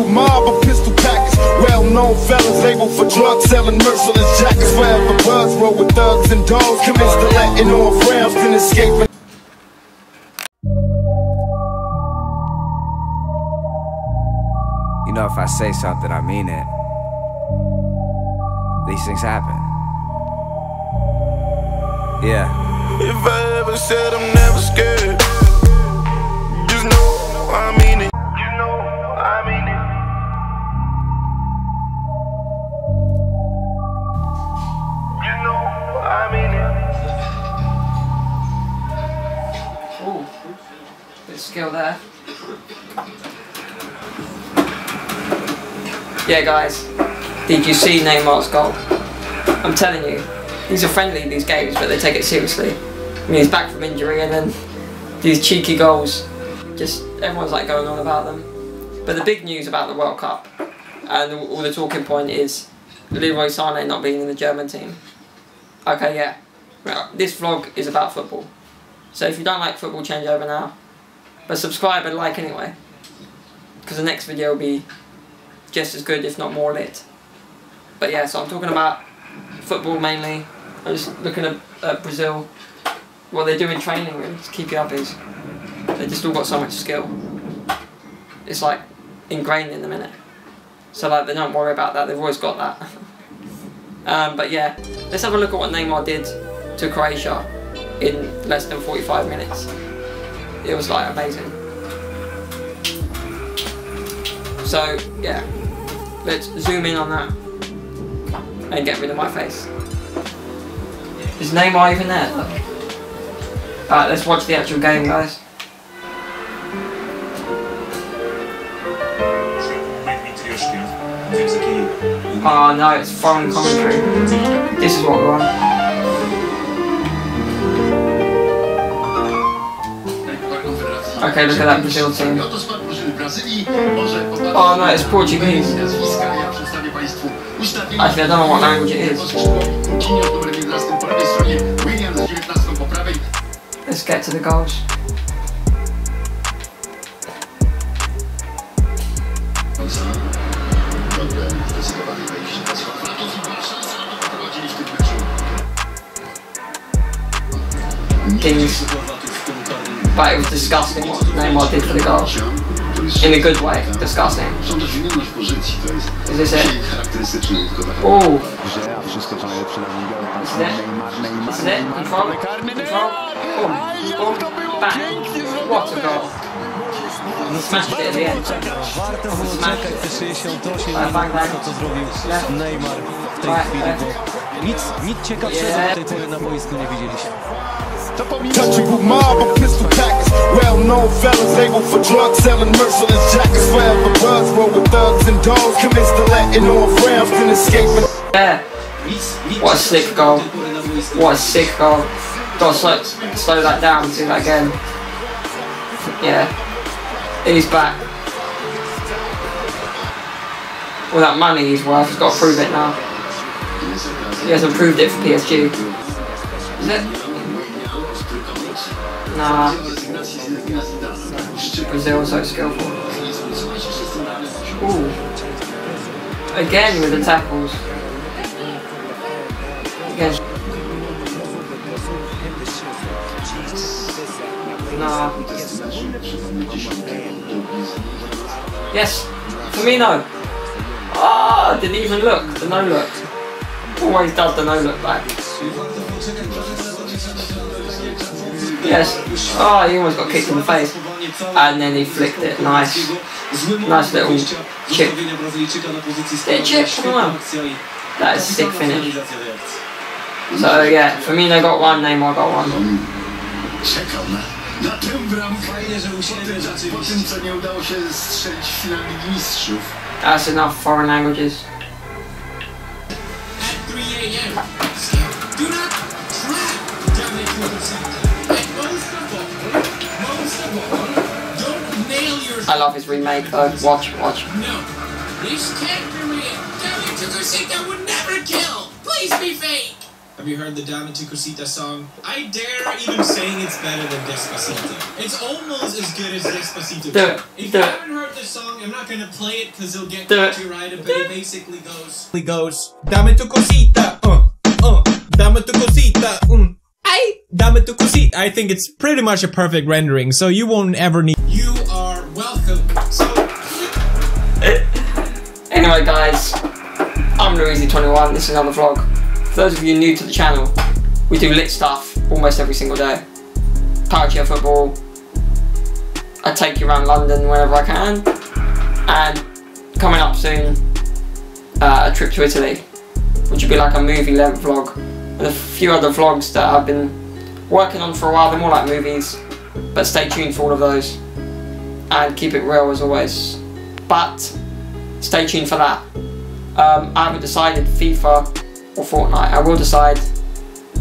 Untouchable mob of pistol packers. Well known fellas labeled for drug selling, merciless jackets. Forever buzz roll with thugs and dogs. Commence to letting off rounds, then escaping. You know, if I say something, I mean it. These things happen. Yeah. If I ever said I'm never scared, just know I mean skill there. Yeah, guys, did you see Neymar's goal? I'm telling you, these are friendly, these games, but they take it seriously. I mean, he's back from injury and then these cheeky goals, just everyone's like going on about them. But the big news about the World Cup and all the talking point is Leroy Sané not being in the German team. Okay, yeah. Well, This vlog is about football. So if you don't like football, change over now. But subscribe and like anyway. Because the next video will be just as good, if not more lit. But yeah, so I'm talking about football mainly. I'm just looking at, at Brazil. What they do in training really to keep you up is they just all got so much skill. It's like ingrained in them, innit? So like they don't worry about that, they've always got that. um, but yeah, let's have a look at what Neymar did to Croatia in less than 45 minutes. It was like amazing. So yeah, let's zoom in on that and get rid of my face. Is Neymar even there? Alright, let's watch the actual game, guys. Oh no, it's foreign commentary. This is what we want. Okay, look at that Brazil team. Oh no, it's Portuguese. Actually, I don't know what language it is. Let's get to the goals. Kings. But it was disgusting what Neymar did for the goal. In a good way, disgusting. Is this it? Oh, wszystko co najlepsze dla niego. Pan Is that- Neymar, Neymar, is it? Control? Control? Boom, boom, bang. What a goal. He smashed it at the end. Warto było Smash czekać it. te 68 Bang, bang, minut, bang. co zrobił. Neymar w tej chwili, bo nic, nic ciekawszego Yeah. do tej pory na boisku nie widzieliśmy. Untouchable mob of pistol packers. Well known fellas labeled for drug selling, merciless jackets. Forever buzz roll with thugs and dogs. Commence to letting off rounds, then escaping. Yeah. What a sick goal. What a sick goal. Gotta slow, slow that down, do that again. Yeah. He's back. All that money he's worth, he's got to prove it now. He hasn't proved it for PSG. Is it? Nah. Brazil so skillful. Ooh. Again with the tackles. Again. Nah. Yes. Firmino. Ah, didn't even look. The no look. Always does the no look back. Yes. Oh, he almost got kicked in the face. And then he flicked it. Nice. Nice little chip. Did chip? Know. That is sick finish. So yeah, Firmino got one, Neymar got one. Na, tę. Fajnie, że po, tym, co nie udało się strzelić w Mistrzów. That's enough foreign languages. at 3 a.m. yourself. I love his remake though. Watch, watch. No, this can't be real. David Tukushika would never kill. Please be fake. Have you heard the Dame Tu Cosita song? I dare even saying it's better than Despacito. It's almost as good as Despacito. Do. If Do you haven't heard this song, I'm not gonna play it because it'll get Do it. copyrighted, but it basically goes. It goes. Dame tu cosita, uh, uh. Dame tu cosita, um. I dame tu cosita. I think it's pretty much a perfect rendering, so you won't ever need. You are welcome. Anyway, guys, I'm Luisi21. This is another vlog. For those of you new to the channel, we do lit stuff almost every single day. Power football. I take you around London whenever I can. And coming up soon, uh, a trip to Italy, which will be like a movie length vlog. And a few other vlogs that I've been working on for a while. They're more like movies. But stay tuned for all of those. And keep it real as always. But stay tuned for that. Um, I haven't decided FIFA or Fortnite. I will decide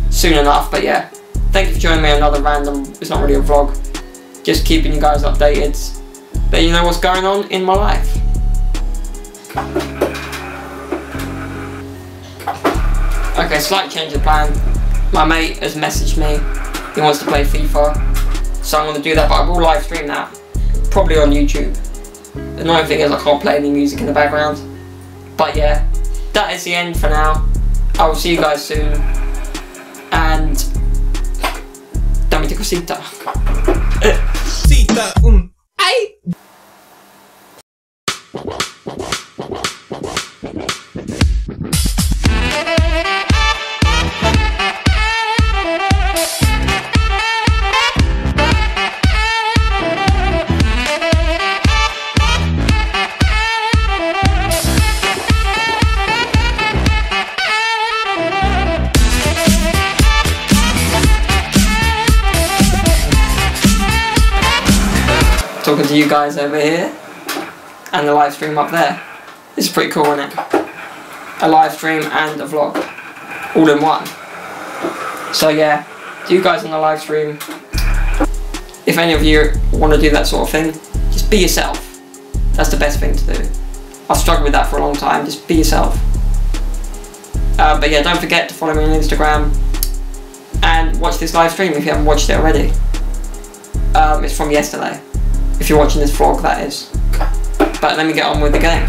soon enough, but yeah. Thank you for joining me on another random, it's not really a vlog, just keeping you guys updated. Let you know what's going on in my life. Okay, slight change of plan. My mate has messaged me, he wants to play FIFA, so I'm going to do that, but I will live stream that, probably on YouTube. The annoying thing is I can't play any music in the background. But yeah, that is the end for now. I will see you guys soon. And dame cosita. Um. Talking to you guys over here. And the live stream up there. It's pretty cool, isn't it? A live stream and a vlog. All in one. So yeah, to you guys on the live stream. If any of you want to do that sort of thing, just be yourself. That's the best thing to do. I've struggled with that for a long time, just be yourself. Uh, but yeah, don't forget to follow me on Instagram and watch this live stream if you haven't watched it already. Um, it's from yesterday. If you're watching this vlog, that is. But let me get on with the game.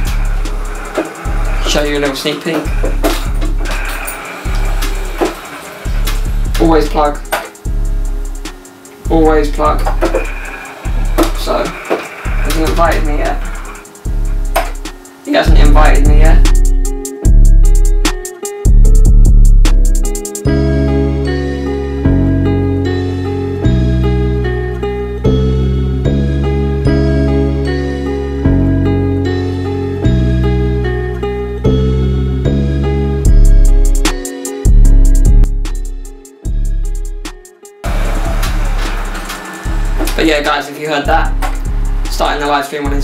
Show you a little sneak peek. Always plug. Always plug. So, he hasn't invited me yet. He hasn't invited me yet.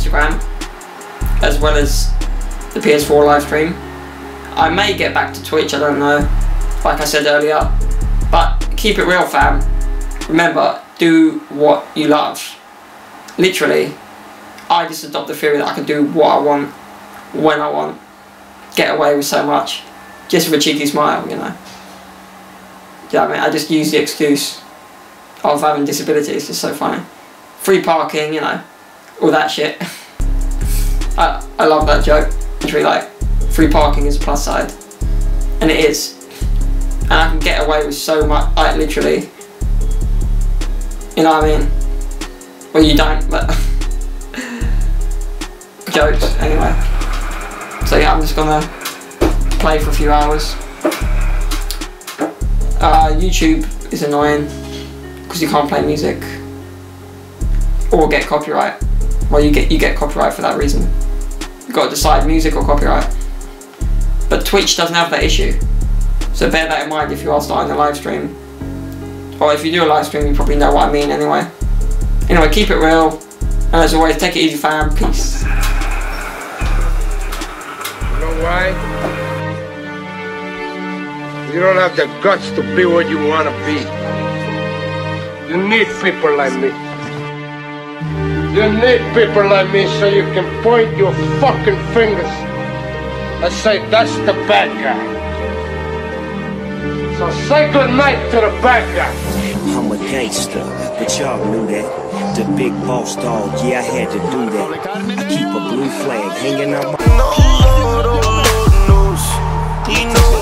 Instagram, as well as the PS4 live stream. I may get back to Twitch, I don't know, like I said earlier. But keep it real, fam. Remember, do what you love. Literally, I just adopt the theory that I can do what I want, when I want, get away with so much, just with a cheeky smile, you know. Yeah, I mean, I just use the excuse of having disability. It's just so funny. Free parking, you know, all that shit. I I love that joke. Literally, like, free parking is a plus side, and it is. And I can get away with so much. Like, literally. You know what I mean? Well, you don't, but jokes anyway. So yeah, I'm just gonna play for a few hours. Uh, YouTube is annoying because you can't play music or get copyright. Well, you get you get copyright for that reason. You've got to decide music or copyright. But Twitch doesn't have that issue, so bear that in mind if you are starting a live stream. Or if you do a live stream, you probably know what I mean anyway. Anyway, keep it real, and as always, take it easy, fam. Peace. You know why? You don't have the guts to be what you want to be. You need people like me. You need people like me so you can point your fucking fingers and say, that's the bad guy. So say good night to the bad guy. I'm a gangster, but y'all knew that. The big boss dog, yeah, I had to do that. I keep a blue flag hanging out my. No, Lord, oh Lord knows. He knows.